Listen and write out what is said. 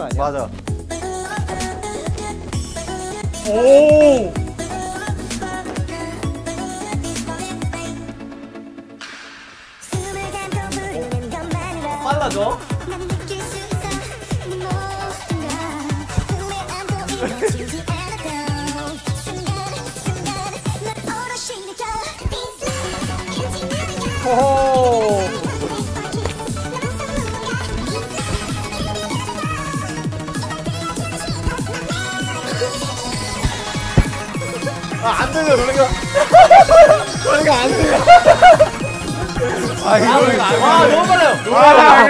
아니야? 맞아. 오. 빨라져? 오. 아, 안 들려, 노래가. 노래가 안 들려. 아, 이거. 아, 너무 빨라요. 아,